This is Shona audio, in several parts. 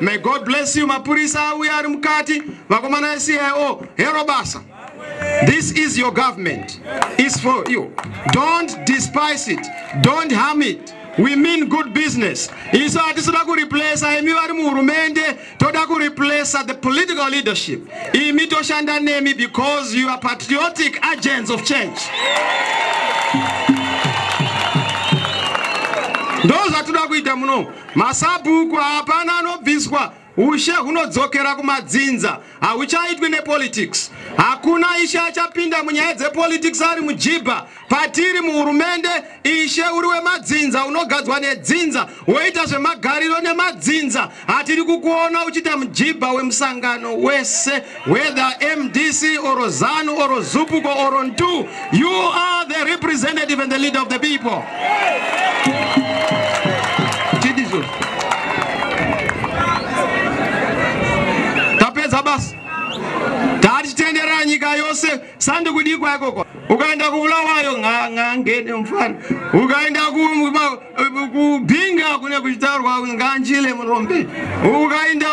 may god bless you mapurisa. Auya ari mukati. Vakomana vecio hero basa. This is your government. Is for you. Don't despise it. Don't harm it. We mean good business. Isu hatisiда kureplaca imi vari muhurumende toda kureplaca the political leadership. Imi toshanda nemi because you are patriotic agents of change ndo zvatoda kuita muno. Masabhuku hapana anobviswa. Ushe hunodzokera kumadzinza. Hahuchaitwi nepolitics. Hakuna ishe achapinda munyaya dzepolitics ari mujibha. Patiri muhurumende ishe uri wemadzinza unogadzwa nedzinza woita zvemagariro nemadzinza hatiri kukuona uchiita mujibha wemusangano wese whether mdc oro zanu oro zupuko oro ntu. You are the representative and the leader of the people tidizvo tapedza basa tatichitenderera nyika yose sandikudikwa ikoko. Ukaenda kuvulawayo ngangene mufana ukaenda kubhinga kune kuchitaurwa nganjile murombe. Ukaenda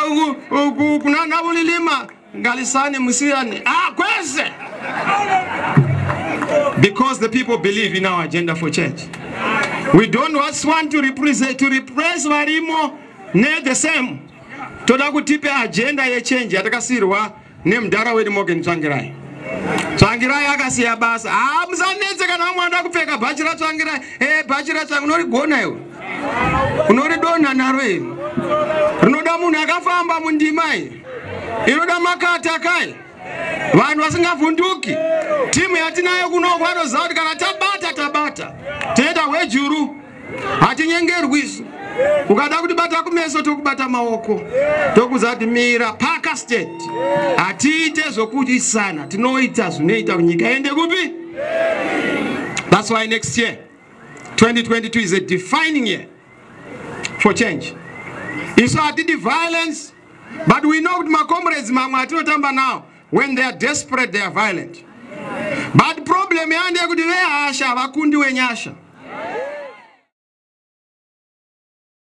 kuna navulilima ngalisane musiyane ah kwese! Because the people believe in our agenda for change we don't just want to represent to repress varimo ne the same. Toda kutipe agenda yechange yatakasiyirwa nemudhara wedu morgan tsvangirai. Tsvangirai akasiya basa. Ha musanetse kana vamwe vanoda kupfeka bhachi ratsvangirai e bhachi ratsvangi unorigona iwe unoridonha naro iri rinoda munhu akafamba mundima iyi? Inoda makata kai vanhu vasingavhunduki? Timu yatinayo kunoko vanoziva kuti kana tabata toita hwejuru hatinyengerwi isu. Ukada kutibata kumeso tokubata maoko tokuza kuti mira. Paka state hatiite zvokutisana tinoita zvinoita kunyika. Ende kupi? Thats why next year 2022 is a defining year for change. Isu hatidi violence but we know kuti macomrades mamwe atinotamba nawo when they are desperate they are violent but problem yandeyekuti vehasha vakundi wenyasha